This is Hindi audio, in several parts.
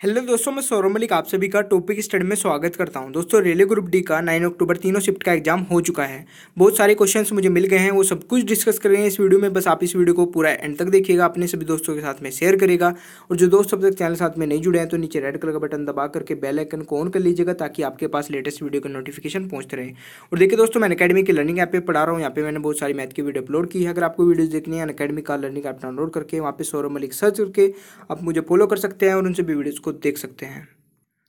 हेलो दोस्तों, मैं सौरभ मलिक, आप सभी का टॉपिक स्टडी में स्वागत करता हूँ। दोस्तों रेलवे ग्रुप डी का 9 अक्टूबर तीनों शिफ्ट का एग्ज़ाम हो चुका है। बहुत सारे क्वेश्चंस मुझे मिल गए हैं, वो सब कुछ डिस्कस करेंगे इस वीडियो में। बस आप इस वीडियो को पूरा एंड तक देखिएगा, अपने सभी दोस्तों के साथ में शेयर करेगा। और जो दोस्त अब तक चैनल साथ में नहीं जुड़े हैं तो नीचे रेड कलर का बटन दबा करके बेल आइकन को ऑन कर लीजिएगा, ताकि आपके पास लेटेस्ट वीडियो का नोटिफिकेशन पहुँचते रहे। और देखिए दोस्तों, मैं अकेडमी की लर्निंग ऐप पर पढ़ा रहा हूँ। यहाँ पे मैंने बहुत सारी मैथ की वीडियो अपलोड की है। अगर आपको वीडियो देखनी है अकेडमी का लर्निंग ऐप डाउनलोड करके, वहाँ पर सौरभ मलिक सर्च करके आप मुझे फॉलो कर सकते हैं और उनसे भी वीडियोज़ को देख सकते हैं।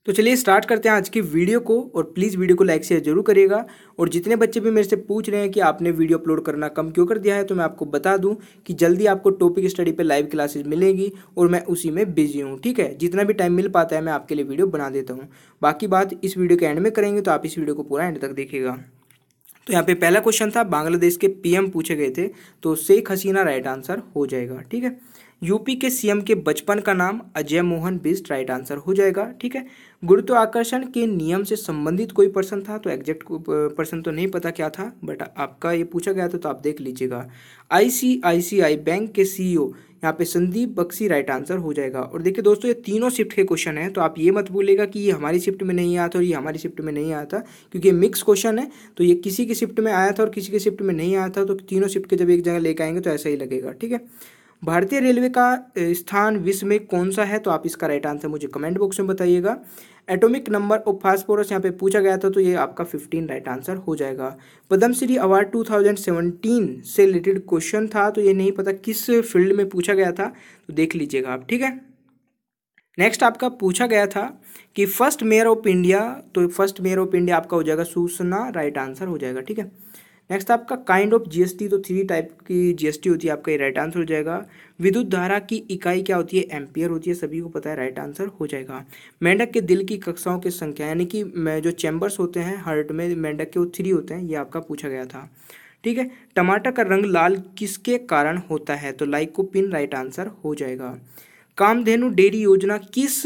तो चलिए स्टार्ट करते हैं आज की वीडियो को और प्लीज़ वीडियो को लाइक शेयर ज़रूर करिएगा। और जितने बच्चे भी मेरे से पूछ रहे हैं कि आपने वीडियो अपलोड करना कम क्यों कर दिया है तो मैं आपको बता दूँ कि जल्दी आपको टॉपिक स्टडी पे लाइव क्लासेस मिलेगी और मैं उसी में बिज़ी हूँ, ठीक है? जितना भी टाइम मिल पाता है, मैं आपके लिए वीडियो बना देता हूँ। बाकी बात इस वीडियो के एंड में करेंगे तो आप इस वीडियो को पूरा एंड तक देखिएगा। तो यहाँ पे पहला क्वेश्चन था, बांग्लादेश के पीएम पूछे गए थे तो शेख हसीना राइट आंसर हो जाएगा, ठीक है? यूपी के सीएम के बचपन का नाम अजय मोहन बिस्ट राइट आंसर हो जाएगा, ठीक है? गुरुत्वाकर्षण के नियम से संबंधित कोई पर्सन था तो एग्जैक्ट पर्सन तो नहीं पता क्या था बट आपका ये पूछा गया था तो आप देख लीजिएगा। आईसीआईसीआई बैंक के सीईओ यहाँ पे संदीप बक्सी राइट आंसर हो जाएगा। और देखिए दोस्तों, ये तीनों शिफ्ट के क्वेश्चन हैं तो आप ये मत बोलेगा कि ये हमारी शिफ्ट में नहीं आया था और ये हमारी शिफ्ट में नहीं आया था, क्योंकि मिक्स क्वेश्चन है तो ये किसी की शिफ्ट में आया था और किसी की शिफ्ट में नहीं आया था तो तीनों शिफ्ट के जब एक जगह लेके आएँगे तो ऐसा ही लगेगा, ठीक है? भारतीय रेलवे का स्थान विश्व में कौन सा है? तो आप इसका राइट आंसर मुझे कमेंट बॉक्स में बताइएगा। एटॉमिक नंबर ऑफ़ फास्फोरस यहाँ पे पूछा गया था तो ये आपका फिफ्टीन राइट आंसर हो जाएगा। पद्मश्री अवार्ड 2017 से रिलेटेड क्वेश्चन था तो ये नहीं पता किस फ़ील्ड में पूछा गया था तो देख लीजिएगा आप, ठीक है? नेक्स्ट आपका पूछा गया था कि फ़र्स्ट मेयर ऑफ़ इंडिया तो फ़र्स्ट मेयर ऑफ़ इंडिया आपका हो जाएगा सूचना राइट आंसर हो जाएगा, ठीक है? नेक्स्ट आपका काइंड ऑफ़ जीएसटी तो थ्री टाइप की जीएसटी होती है, आपका ये राइट आंसर हो जाएगा। विद्युत धारा की इकाई क्या होती है? एम्पियर होती है, सभी को पता है राइट आंसर हो जाएगा। मेंढक के दिल की कक्षाओं की संख्या, यानी कि जो चैम्बर्स होते हैं हार्ट में मेंढक के वो थ्री होते हैं, ये आपका पूछा गया था। ठीक है? टमाटर का रंग लाल किसके कारण होता है? तो लाइक को पिन राइट आंसर हो जाएगा। कामधेनु डेयरी योजना किस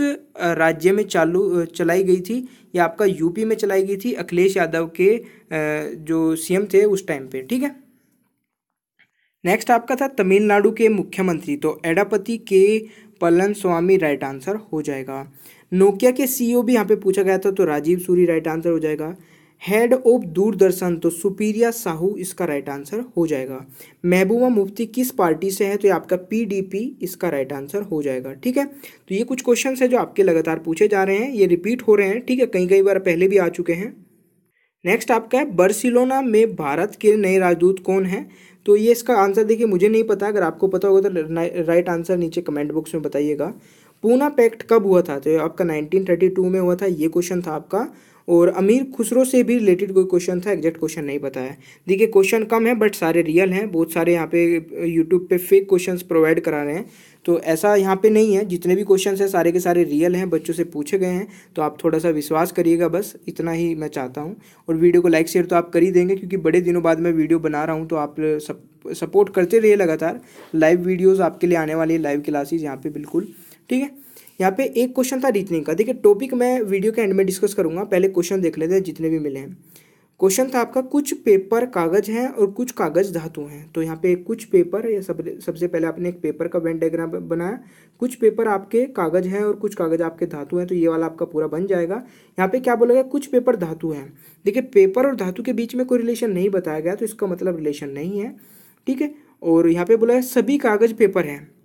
राज्य में चालू चलाई गई थी ये आपका यूपी में चलाई गई थी? अखिलेश यादव के जो सीएम थे उस टाइम पे, ठीक है? नेक्स्ट आपका था तमिलनाडु के मुख्यमंत्री तो एडापति के पलन स्वामी राइट आंसर हो जाएगा। नोकिया के सीईओ भी यहाँ पे पूछा गया था तो राजीव सूरी राइट आंसर हो जाएगा। हेड ऑफ़ दूरदर्शन तो सुपीरिया साहू, इसका राइट आंसर हो जाएगा। महबूबा मुफ्ती किस पार्टी से है तो ये आपका पीडीपी इसका राइट आंसर हो जाएगा, ठीक है? तो ये कुछ क्वेश्चन है जो आपके लगातार पूछे जा रहे हैं, ये रिपीट हो रहे हैं, ठीक है? कई कई बार पहले भी आ चुके हैं। नेक्स्ट आपका है, बर्सिलोना में भारत के नए राजदूत कौन है? तो ये इसका आंसर देखिए, मुझे नहीं पता, अगर आपको पता होगा तो राइट आंसर नीचे कमेंट बॉक्स में बताइएगा। पूना पैक्ट कब हुआ था? तो आपका 1932 में हुआ था, ये क्वेश्चन था आपका। और अमीर खुसरो से भी रिलेटेड कोई क्वेश्चन था? एग्जैक्ट क्वेश्चन नहीं पता है। देखिए क्वेश्चन कम है बट सारे रियल हैं। बहुत सारे यहाँ पे यूट्यूब पे फेक क्वेश्चन प्रोवाइड करा रहे हैं। तो ऐसा यहाँ पे नहीं है। जितने भी क्वेश्चन हैं, सारे के सारे रियल हैं, बच्चों से पूछे गए हैं। तो आप थोड़ा सा विश्वास करिएगा बस, इतना ही मैं चाहता हूँ। और वीडियो को लाइक शेयर तो आप कर ही देंगे, क्योंकि बड़े दिनों बाद मैं वीडियो बना रहा हूँ तो आप सब सपोर्ट करते रहिए लगातार। लाइव वीडियोज़ आपके लिए आने वाली है लाइव क्लासेज यहाँ पर बिल्कुल। ठीक है? यहाँ पे एक क्वेश्चन था रीजनिंग का। देखिए टॉपिक मैं वीडियो के एंड में डिस्कस करूँगा। पहले क्वेश्चन देख लेते हैं, जितने भी मिले हैं। क्वेश्चन था आपका, कुछ पेपर कागज़ हैं और कुछ कागज़ धातु हैं। तो यहाँ पे कुछ पेपर या सब, सबसे पहले आपने एक पेपर का वेन डायग्राम बनाया। कुछ पेपर आपके कागज़ हैं और कुछ कागज़ आपके धातु हैं तो ये वाला आपका पूरा बन जाएगा। यहाँ पे क्या बोला गया? कुछ पेपर धातु हैं। देखिए पेपर और धातु के बीच में कोई रिलेशन नहीं बताया गया तो इसका मतलब रिलेशन नहीं है। ठीक है? और यहाँ पे बोला है सभी कागज़ पेपर हैं।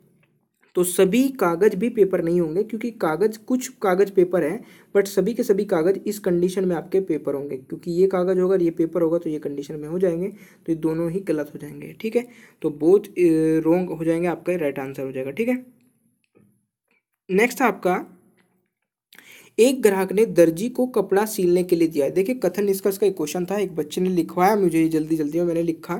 तो सभी कागज़ भी पेपर नहीं होंगे, क्योंकि कागज़, कुछ कागज़ पेपर हैं बट सभी के सभी कागज़ इस कंडीशन में आपके पेपर होंगे, क्योंकि ये कागज़ होगा, ये पेपर होगा तो ये कंडीशन में हो जाएँगे तो ये दोनों ही गलत हो जाएँगे, ठीक है? तो बोथ रोंग हो जाएँगे, आपका राइट आंसर हो जाएगा, ठीक है? नेक्स्ट आपका, एक ग्राहक ने दर्जी को कपड़ा सीलने के लिए दिया देखिए, कथन निष्कर्ष का एक क्वेश्चन था, एक बच्चे ने लिखवाया, मुझे जल्दी जल्दी में मैंने लिखा।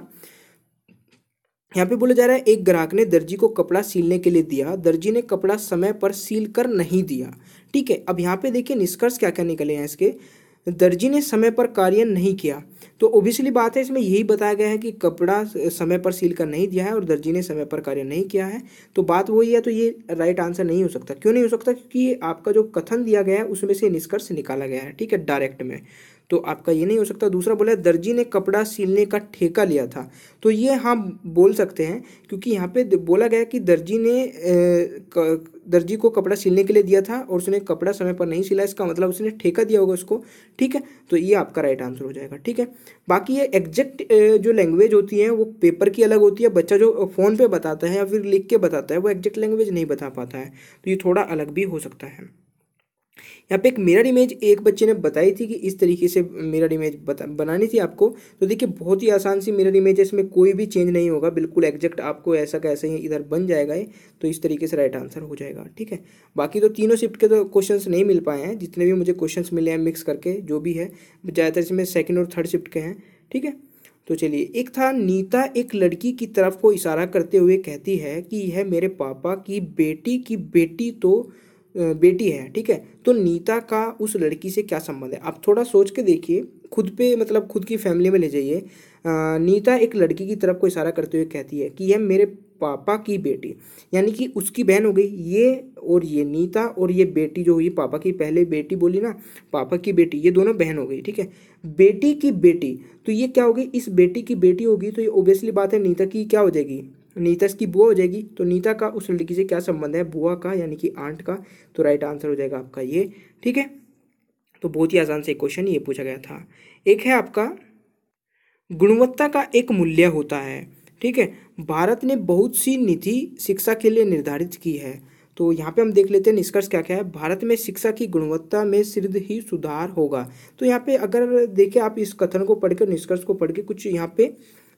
यहाँ पे बोला जा रहा है, एक ग्राहक ने दर्जी को कपड़ा सीलने के लिए दिया, दर्जी ने कपड़ा समय पर सील कर नहीं दिया। ठीक है, अब यहाँ पे देखिए निष्कर्ष क्या क्या निकले हैं इसके। दर्जी ने समय पर कार्य नहीं किया। तो ओबियसली बात है, इसमें यही बताया गया है कि कपड़ा समय पर सील कर नहीं दिया है और दर्जी ने समय पर कार्य नहीं किया है। तो बात वही है तो ये राइट आंसर नहीं हो सकता। क्यों नहीं हो सकता? क्योंकि आपका जो कथन दिया गया है, उसमें से निष्कर्ष निकाला गया है। ठीक है डायरेक्ट में। तो आपका ये नहीं हो सकता। दूसरा बोला, दर्जी ने कपड़ा सिलने का ठेका लिया था। तो ये हम बोल सकते हैं, क्योंकि यहाँ पे बोला गया कि दर्जी ने दर्जी को कपड़ा सिलने के लिए दिया था और उसने कपड़ा समय पर नहीं सिला। इसका मतलब उसने ठेका दिया होगा उसको, ठीक है? तो ये आपका राइट आंसर हो जाएगा, ठीक है? बाकी ये एग्जैक्ट जो लैंग्वेज होती है, वो पेपर की अलग होती है। बच्चा जो फ़ोन पे बताता है या फिर लिख के बताता है, वो एग्जैक्ट लैंग्वेज नहीं बता पाता है। तो ये थोड़ा अलग भी हो सकता है। यहाँ पे एक मिरर इमेज एक बच्चे ने बताई थी कि इस तरीके से मिरर इमेज बनानी थी आपको। तो देखिए, बहुत ही आसान सी मिरर इमेज है, इसमें कोई भी चेंज नहीं होगा, बिल्कुल एग्जैक्ट आपको ऐसा का ऐसा ही इधर बन जाएगा तो इस तरीके से राइट आंसर हो जाएगा, ठीक है? बाकी तो तीनों शिफ्ट के तो क्वेश्चन नहीं मिल पाए हैं, जितने भी मुझे क्वेश्चन मिले हैं मिक्स करके, जो भी है, ज़्यादातर इसमें सेकेंड और थर्ड शिफ्ट के हैं, ठीक है? तो चलिए, एक था, नीता एक लड़की की तरफ़ को इशारा करते हुए कहती है कि यह मेरे पापा की बेटी की बेटी तो बेटी है, ठीक है? तो नीता का उस लड़की से क्या संबंध है? आप थोड़ा सोच के देखिए, खुद पे मतलब खुद की फैमिली में ले जाइए। नीता एक लड़की की तरफ़ को इशारा करते हुए कहती है कि यह मेरे पापा की बेटी, यानी कि उसकी बहन हो गई। ये और ये नीता और ये बेटी जो हुई, पापा की पहले बेटी बोली ना, पापा की बेटी, ये दोनों बहन हो गई, ठीक है? बेटी की बेटी तो ये क्या होगी इस बेटी की बेटी होगी तो ये ओबियसली बात है, नीता की क्या हो जाएगी? नीता इसकी बुआ हो जाएगी। तो नीता का उस लड़की से क्या संबंध है? बुआ का, यानी कि आंट का? तो राइट आंसर हो जाएगा आपका ये, ठीक है? तो बहुत ही आसान से क्वेश्चन ये पूछा गया था। एक है आपका, गुणवत्ता का एक मूल्य होता है, ठीक है? भारत ने बहुत सी नीति शिक्षा के लिए निर्धारित की है। तो यहाँ पे हम देख लेते हैं निष्कर्ष क्या क्या है। भारत में शिक्षा की गुणवत्ता में शीघ्र ही सुधार होगा। तो यहाँ पे अगर देखें आप इस कथन को पढ़कर, निष्कर्ष को पढ़ के कुछ यहाँ पे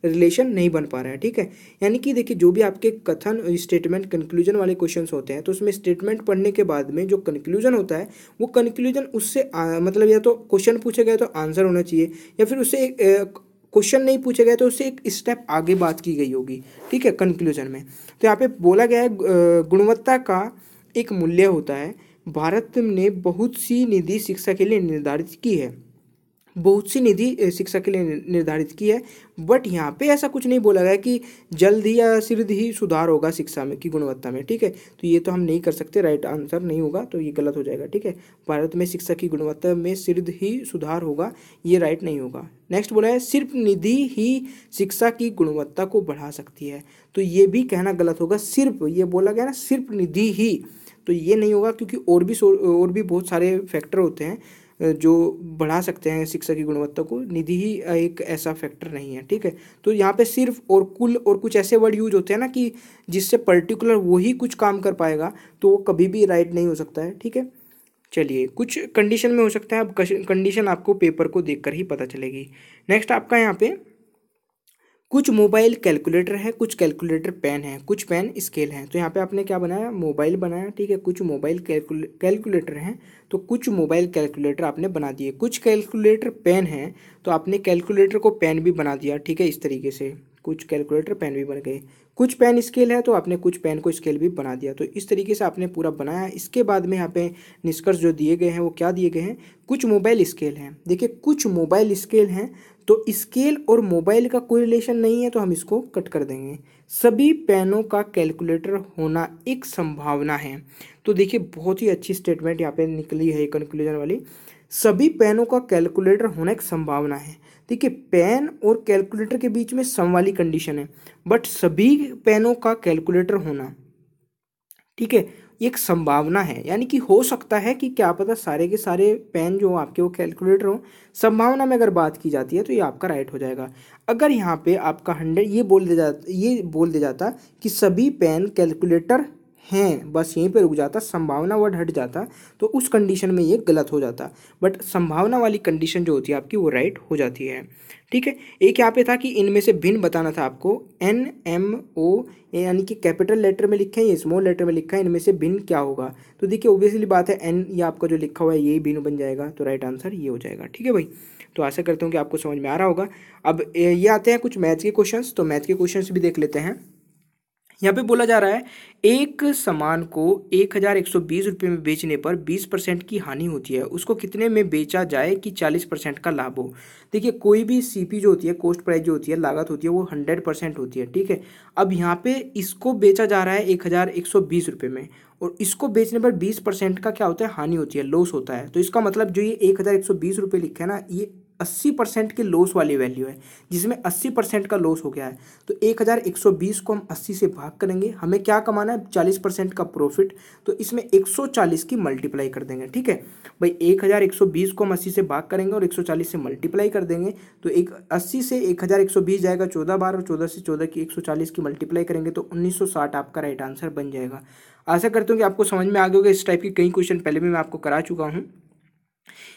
रिलेशन नहीं बन पा रहा है, ठीक है? यानी कि देखिए, जो भी आपके कथन स्टेटमेंट कंक्लूजन वाले क्वेश्चंस होते हैं तो उसमें स्टेटमेंट पढ़ने के बाद में जो कंक्लूजन होता है, वो कंक्लूजन उससे मतलब या तो क्वेश्चन पूछे गए तो आंसर होना चाहिए, या फिर उससे एक क्वेश्चन नहीं पूछे गए तो उससे एक स्टेप आगे बात की गई होगी, ठीक है कंक्लूजन में। तो यहाँ पे बोला गया है गुणवत्ता का एक मूल्य होता है, भारत ने बहुत सी निधि शिक्षा के लिए निर्धारित की है। बहुत सी निधि शिक्षा के लिए निर्धारित की है। बट यहाँ पे ऐसा कुछ नहीं बोला गया कि जल्द ही या शीघ्र ही सुधार होगा शिक्षा में की गुणवत्ता में, ठीक है? तो ये तो हम नहीं कर सकते राइट आंसर नहीं होगा तो ये गलत हो जाएगा, ठीक है? भारत में शिक्षा की गुणवत्ता में शीघ्र ही सुधार होगा, ये राइट नहीं होगा। नेक्स्ट बोला है, सिर्फ़ निधि ही शिक्षा की गुणवत्ता को बढ़ा सकती है। तो ये भी कहना गलत होगा, सिर्फ़, ये बोला गया ना, सिर्फ़ निधि ही। तो ये नहीं होगा क्योंकि और भी और भी बहुत सारे फैक्टर होते हैं। जो बढ़ा सकते हैं शिक्षा की गुणवत्ता को, निधि ही एक ऐसा फैक्टर नहीं है, ठीक है? तो यहाँ पे सिर्फ़ और कुल और कुछ ऐसे वर्ड यूज़ होते हैं ना कि जिससे पर्टिकुलर वही कुछ काम कर पाएगा तो वो कभी भी राइट नहीं हो सकता है, ठीक है? चलिए, कुछ कंडीशन में हो सकता है, अब कंडीशन आपको पेपर को देखकर ही पता चलेगी। नेक्स्ट आपका यहाँ पे कुछ मोबाइल कैलकुलेटर हैं, कुछ कैलकुलेटर पेन हैं, कुछ पेन स्केल हैं। तो यहाँ पे आपने क्या बनाया? मोबाइल बनाया, ठीक है? कुछ मोबाइल कैलकुलेटर हैं तो कुछ मोबाइल कैलकुलेटर आपने बना दिए। कुछ कैलकुलेटर पेन हैं तो आपने कैलकुलेटर को पेन भी बना दिया, ठीक है? इस तरीके से कुछ कैलकुलेटर पेन भी बन गए। कुछ पेन स्केल है तो आपने कुछ पेन को स्केल भी बना दिया। तो इस तरीके से आपने पूरा बनाया। इसके बाद में यहाँ पे निष्कर्ष जो दिए गए हैं, वो क्या दिए गए हैं? कुछ मोबाइल स्केल हैं। देखिए, कुछ मोबाइल स्केल हैं तो स्केल और मोबाइल का कोई रिलेशन नहीं है तो हम इसको कट कर देंगे। सभी पेनों का कैलकुलेटर होना एक संभावना है। तो देखिए, बहुत ही अच्छी स्टेटमेंट यहाँ पे निकली है कंक्लूजन वाली। सभी पेनों का कैलकुलेटर होना एक संभावना है। देखिए पेन और कैलकुलेटर के बीच में सम वाली कंडीशन है बट सभी पेनों का कैलकुलेटर होना, ठीक है एक संभावना है, यानी कि हो सकता है कि क्या पता सारे के सारे पेन जो आपके वो कैलकुलेटर हो, संभावना में अगर बात की जाती है तो ये आपका राइट हो जाएगा। अगर यहाँ पे आपका हंड्रेड ये बोल दे जाता ये बोल दिया जाता कि सभी पेन कैलकुलेटर हैं, बस यहीं पे रुक जाता, संभावना वर्ड हट जाता तो उस कंडीशन में ये गलत हो जाता। बट संभावना वाली कंडीशन जो होती है आपकी, वो राइट हो जाती है। ठीक है? एक यहाँ पे था कि इनमें से भिन्न बताना था आपको। एन एम ओ यानी कि कैपिटल लेटर में लिखे हैं या स्मॉल लेटर में लिखा है, इनमें से भिन्न क्या होगा? तो देखिए ओबियसली बात है एन ये आपका जो लिखा हुआ है, ये भिन्न बन जाएगा तो राइट आंसर ये हो जाएगा। ठीक है भाई? तो आशा करता हूँ कि आपको समझ में आ रहा होगा। अब ये आते हैं कुछ मैथ्स के क्वेश्चन तो मैथ के क्वेश्चन भी देख लेते हैं। यहाँ पे बोला जा रहा है, एक सामान को एक हज़ार एक सौ बीस रुपये में बेचने पर बीस परसेंट की हानि होती है। उसको कितने में बेचा जाए कि चालीस परसेंट का लाभ हो? देखिए, कोई भी सीपी जो होती है कॉस्ट प्राइस जो होती है, लागत होती है, वो हंड्रेड परसेंट होती है, ठीक है? अब यहाँ पे इसको बेचा जा रहा है एक हज़ार एक सौ बीस रुपये में और इसको बेचने पर बीस परसेंट का क्या होता है? हानि होती है लॉस होता है। तो इसका मतलब जो ये एक हज़ार एक सौ बीस रुपये लिखा है ना, ये अस्सी परसेंट के लॉस वाली वैल्यू है, जिसमें अस्सी परसेंट का लॉस हो गया है। तो एक हज़ार एक सौ बीस को हम अस्सी से भाग करेंगे। हमें क्या कमाना है? चालीस परसेंट का प्रॉफिट तो इसमें एक सौ चालीस की मल्टीप्लाई कर देंगे, ठीक है? भाई, एक हज़ार एक सौ बीस को हम अस्सी से भाग करेंगे और एक सौ चालीस से मल्टीप्लाई कर देंगे। तो एक अस्सी से एक हज़ार एक सौ बीस जाएगा चौदह बार और चौदह से चौदह की एक सौ चालीस की मल्टीप्लाई करेंगे तो उन्नीस सौ साठ आपका राइट आंसर बन जाएगा। आशा करता हूँ कि आपको समझ में आ गया होगा। इस टाइप की कई क्वेश्चन पहले भी मैं आपको करा चुका हूँ।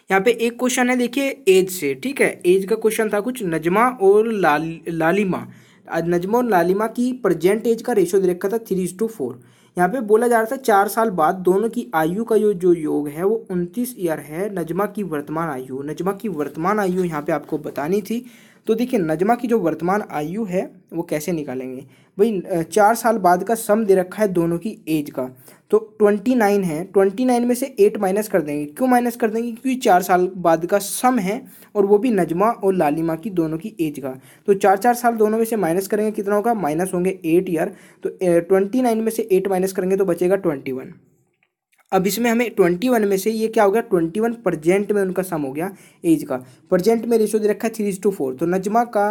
यहाँ पे एक क्वेश्चन है, देखिए एज से, ठीक है? एज का क्वेश्चन था कुछ, नजमा और लाल, लालिमा। नजमा और लालिमा की प्रजेंट एज का रेशियो दे रखा था थ्री टू फोर यहाँ पे बोला जा रहा था, चार साल बाद दोनों की आयु का जो जो योग है, वो उनतीस ईयर है, नजमा की वर्तमान आयु। नजमा की वर्तमान आयु यहाँ पे आपको बतानी थी। तो देखिए, नजमा की जो वर्तमान आयु है, वो कैसे निकालेंगे? भाई चार साल बाद का सम दे रखा है दोनों की एज का। तो ट्वेंटी नाइन है ट्वेंटी नाइन में से एट माइनस कर देंगे। क्यों माइनस कर देंगे? क्योंकि चार साल बाद का सम है और वो भी नजमा और लालिमा की दोनों की एज का। तो चार चार साल दोनों में से माइनस करेंगे, कितना होगा? माइनस होंगे एट ईयर तो ट्वेंटी नाइन में से एट माइनस करेंगे तो बचेगा ट्वेंटी वन अब इसमें हमें ट्वेंटी वन में से ये क्या हो गया? ट्वेंटी वन प्रजेंट में उनका सम हो गया एज का। प्रजेंट में रेशो दे रखा है थ्री टू फोर तो नजमा का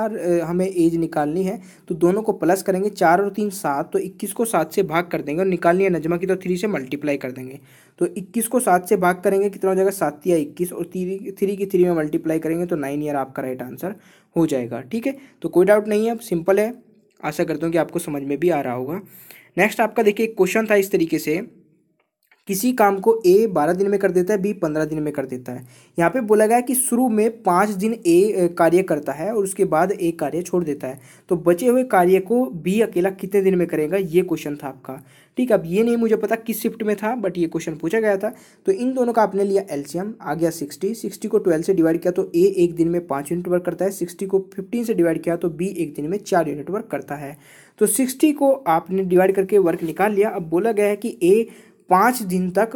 हमें एज निकालनी है तो दोनों को प्लस करेंगे, चार और तीन सात तो इक्कीस को सात से भाग कर देंगे और निकालनी है नजमा की तो थ्री से मल्टीप्लाई कर देंगे। तो इक्कीस को सात से भाग करेंगे, कितना हो जाएगा? सात या इक्कीस और थ्री थ्री की थ्री में मल्टीप्लाई करेंगे तो नाइन ईयर आपका राइट आंसर हो जाएगा, ठीक है? तो कोई डाउट नहीं है सिंपल है। आशा करता हूँ कि आपको समझ में भी आ रहा होगा। नेक्स्ट आपका देखिए क्वेश्चन था इस तरीके से किसी काम को ए बारह दिन में कर देता है, बी पंद्रह दिन में कर देता है। यहाँ पे बोला गया कि शुरू में पाँच दिन ए कार्य करता है और उसके बाद ए कार्य छोड़ देता है। तो बचे हुए कार्य को बी अकेला कितने दिन में करेगा, ये क्वेश्चन था आपका। ठीक, अब ये नहीं मुझे पता किस शिफ्ट में था बट ये क्वेश्चन पूछा गया था। तो इन दोनों का आपने लिया एल्सियम आ गया सिक्सटी। सिक्सटी को ट्वेल्व से डिवाइड किया तो ए एक दिन में पाँच यूनिट वर्क करता है। सिक्सटी को फिफ्टीन से डिवाइड किया तो बी एक दिन में चार यूनिट वर्क करता है। तो सिक्सटी को आपने डिवाइड करके वर्क निकाल लिया। अब बोला गया है कि ए पाँच दिन तक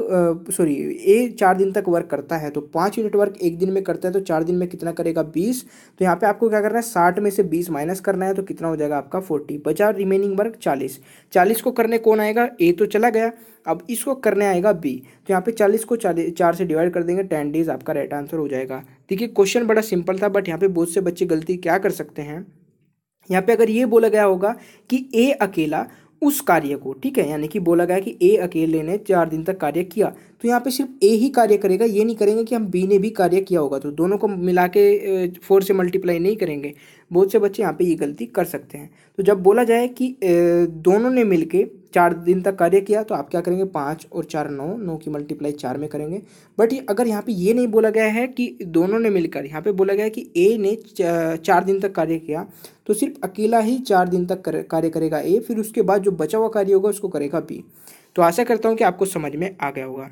सॉरी ए चार दिन तक वर्क करता है तो पाँच यूनिट वर्क एक दिन में करता है तो चार दिन में कितना करेगा बीस? तो यहाँ पे आपको क्या करना है, साठ में से बीस माइनस करना है तो कितना हो जाएगा आपका फोर्टी बचा रिमेनिंग वर्क चालीस। चालीस को करने कौन आएगा? ए तो चला गया, अब इसको करने आएगा बी। तो यहाँ पे चालीस को चालीस चार से डिवाइड कर देंगे टेन डेज़ आपका राइट आंसर हो जाएगा। देखिए क्वेश्चन बड़ा सिंपल था बट यहाँ पे बहुत से बच्चे गलती क्या कर सकते हैं? यहाँ पे अगर ये बोला गया होगा कि ए अकेला उस कार्य को, ठीक है? यानी कि बोला गया कि ए अकेले ने चार दिन तक कार्य किया। तो यहाँ पे सिर्फ़ ए ही कार्य करेगा, ये नहीं करेंगे कि हम बी ने भी कार्य किया होगा तो दोनों को मिला के फोर से मल्टीप्लाई नहीं करेंगे। बहुत से बच्चे यहाँ पे ये गलती कर सकते हैं। तो जब बोला जाए कि दोनों ने मिलके चार दिन तक कार्य किया तो आप क्या करेंगे? पाँच और चार नौ नौ की मल्टीप्लाई चार में करेंगे। बट अगर यहाँ पे ये नहीं बोला गया है कि दोनों ने मिलकर, यहाँ पे बोला गया है कि ए ने चार दिन तक कार्य किया तो सिर्फ़ अकेला ही चार दिन तक कार्य करेगा ए फिर उसके बाद जो बचा हुआ कार्य होगा, उसको करेगा बी तो आशा करता हूँ कि आपको समझ में आ गया होगा।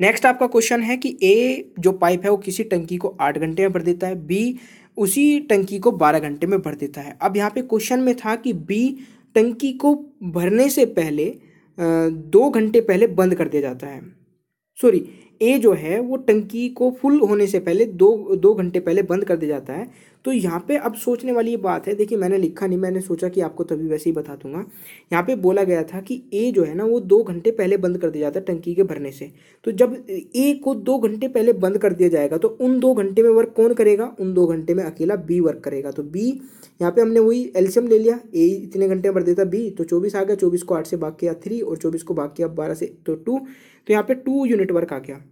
नेक्स्ट आपका क्वेश्चन है कि ए जो पाइप है वो किसी टंकी को आठ घंटे में भर देता है बी उसी टंकी को बारह घंटे में भर देता है। अब यहाँ पे क्वेश्चन में था कि बी टंकी को भरने से पहले दो घंटे पहले बंद कर दिया जाता है। सॉरी ए जो है वो टंकी को फुल होने से पहले दो दो घंटे पहले बंद कर दिया जाता है। तो यहाँ पे अब सोचने वाली बात है, देखिए मैंने लिखा नहीं, मैंने सोचा कि आपको तभी वैसे ही बता दूँगा। यहाँ पे बोला गया था कि ए जो है ना, वो दो घंटे पहले बंद कर दिया जाता है टंकी के भरने से। तो जब ए को दो घंटे पहले बंद कर दिया जाएगा तो उन दो घंटे में वर्क कौन करेगा? उन दो घंटे में अकेला बी वर्क करेगा। तो बी यहाँ पे हमने वही एल्शियम ले लिया। ए इतने घंटे भर देता बी तो चौबीस आ गया, चौबीस को आठ से भाग किया थ्री और चौबीस को भाग किया बारह से तो टू तो यहाँ पे टू यूनिट वर्क आ गया।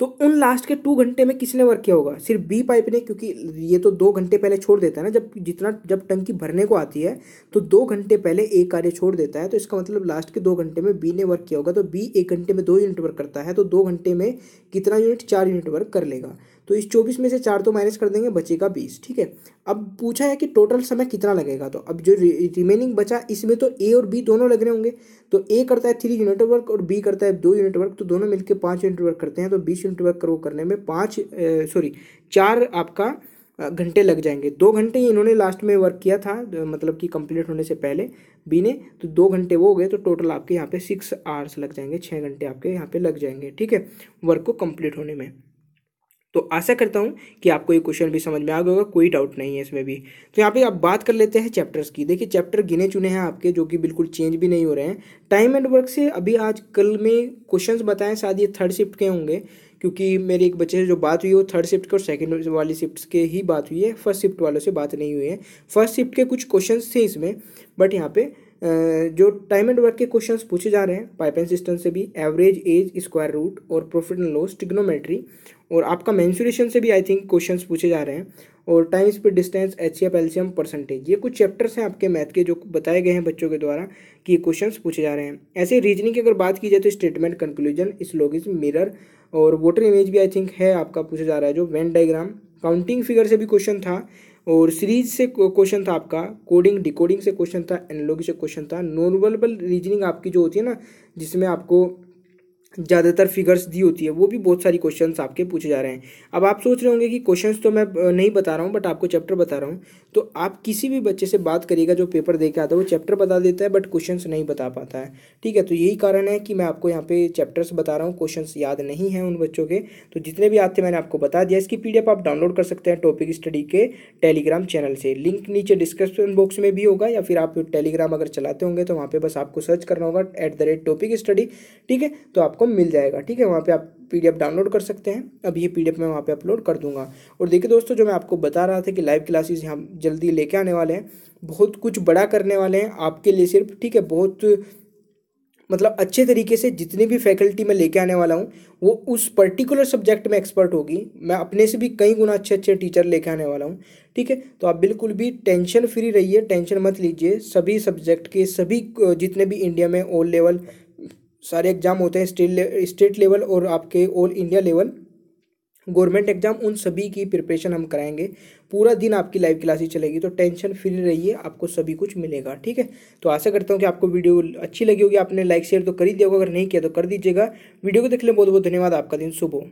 तो उन लास्ट के टू घंटे में किसने वर्क किया होगा? सिर्फ़ बी पाइप ने, क्योंकि ये तो दो घंटे पहले छोड़ देता है ना, जब जितना, जब टंकी भरने को आती है तो दो घंटे पहले एक कार्य छोड़ देता है तो इसका मतलब लास्ट के दो घंटे में बी ने वर्क किया होगा तो बी एक घंटे में दो यूनिट वर्क करता है तो दो घंटे में कितना यूनिट चार यूनिट वर्क कर लेगा। तो इस चौबीस में से चार तो माइनस कर देंगे, बचेगा बीस, ठीक है? अब पूछा है कि टोटल समय कितना लगेगा तो अब जो रिमेनिंग बचा, इसमें तो ए और बी दोनों लग रहे होंगे। तो ए करता है थ्री यूनिट वर्क और बी करता है दो यूनिट वर्क तो दोनों मिलकर पाँच यूनिट वर्क करते हैं तो बीस यूनिट वर्क करो करने में पाँच सॉरी चार आपका घंटे लग जाएँगे। दो घंटे ही इन्होंने लास्ट में वर्क किया था मतलब कि कंप्लीट होने से पहले बी ने तो दो घंटे वो हो गए तो टोटल आपके यहाँ पे सिक्स आवर्स लग जाएँगे छः घंटे आपके यहाँ पे लग जाएँगे, ठीक है? वर्क को कंप्लीट होने में। तो आशा करता हूँ कि आपको ये क्वेश्चन भी समझ में आ गया होगा, कोई डाउट नहीं है इसमें भी। तो यहाँ पे आप बात कर लेते हैं चैप्टर्स की। देखिए चैप्टर गिने चुने हैं आपके, जो कि बिल्कुल चेंज भी नहीं हो रहे हैं। टाइम एंड वर्क से अभी आज कल में क्वेश्चंस बताएँ, शायद ये थर्ड शिफ्ट के होंगे, क्योंकि मेरे एक बच्चे से जो बात हुई, वो थर्ड शिफ्ट के और सेकेंड वाली शिफ्ट के ही बात हुई है। फ़र्स्ट शिफ्ट वालों से बात नहीं हुई है। फ़र्स्ट शिफ्ट के कुछ क्वेश्चन थे इसमें बट यहाँ पे जो टाइम एंड वर्क के क्वेश्चंस पूछे जा रहे हैं, पाइपलाइन सिस्टम से भी एवरेज एज स्क्वायर रूट और प्रॉफिट एंड लॉस टिग्नोमेट्री और आपका मैंसुरेशन से भी आई थिंक क्वेश्चंस पूछे जा रहे हैं और time speed distance H F LCM percentage ये कुछ चैप्टर्स हैं आपके मैथ के जो बताए गए हैं बच्चों के द्वारा कि ये क्वेश्चन पूछे जा रहे हैं। ऐसे रीजनिंग की अगर बात की जाए तो स्टेटमेंट कंक्लूजन स्लोगिज्म मिरर और वोटर इमेज भी आई थिंक है आपका पूछा जा रहा है जो वेन डाइग्राम काउंटिंग फिगर से भी क्वेश्चन था और सीरीज़ से क्वेश्चन था आपका कोडिंग डिकोडिंग से क्वेश्चन था एनालॉजी से क्वेश्चन था नॉन रीजनिंग आपकी जो होती है ना, जिसमें आपको ज़्यादातर फिगर्स दी होती है, वो भी बहुत सारी क्वेश्चन आपके पूछे जा रहे हैं। अब आप सोच रहे होंगे कि क्वेश्चन तो मैं नहीं बता रहा हूँ बट आपको चैप्टर बता रहा हूँ। तो आप किसी भी बच्चे से बात करिएगा, जो पेपर दे के आता है, वो चैप्टर बता देता है बट क्वेश्चन नहीं बता पाता है। ठीक है तो यही कारण है कि मैं आपको यहाँ पे चैप्टर्स बता रहा हूँ क्वेश्चन याद नहीं है उन बच्चों के। तो जितने भी आते मैंने आपको बता दिया, इसकी पीडीएफ आप डाउनलोड कर सकते हैं टॉपिक स्टडी के टेलीग्राम चैनल से। लिंक नीचे डिस्क्रिप्शन बॉक्स में भी होगा, या फिर आप टेलीग्राम अगर चलाते होंगे तो वहाँ पर बस आपको सर्च करना होगा at the rate topic study ठीक है तो आपको मिल जाएगा, ठीक है? वहाँ पे आप पीडीएफ डाउनलोड कर सकते हैं। अब ये पीडीएफ मैं वहाँ पे अपलोड कर दूँगा। और देखिए दोस्तों, जो मैं आपको बता रहा था कि लाइव क्लासेस यहाँ जल्दी लेके आने वाले हैं, बहुत कुछ बड़ा करने वाले हैं आपके लिए सिर्फ़, ठीक है? बहुत मतलब अच्छे तरीके से जितनी भी फैकल्टी मैं लेके आने वाला हूँ, वो उस पर्टिकुलर सब्जेक्ट में एक्सपर्ट होगी। मैं अपने से भी कई गुना अच्छे अच्छे टीचर लेके आने वाला हूँ, ठीक है? तो आप बिल्कुल भी टेंशन फ्री रहिए टेंशन मत लीजिए। सभी सब्जेक्ट के सभी, जितने भी इंडिया में ऑल लेवल सारे एग्ज़ाम होते हैं स्टेट ले, स्टेट लेवल और आपके all India level government exam उन सभी की प्रिपरेशन हम कराएँगे। पूरा दिन आपकी लाइव क्लासेस चलेगी तो टेंशन फ्री रहिए आपको सभी कुछ मिलेगा ठीक है? तो आशा करता हूँ कि आपको वीडियो अच्छी लगी होगी आपने लाइक शेयर तो कर ही दिया होगा अगर नहीं किया तो कर दीजिएगा। वीडियो को देखने बहुत बहुत धन्यवाद आपका दिन सुबह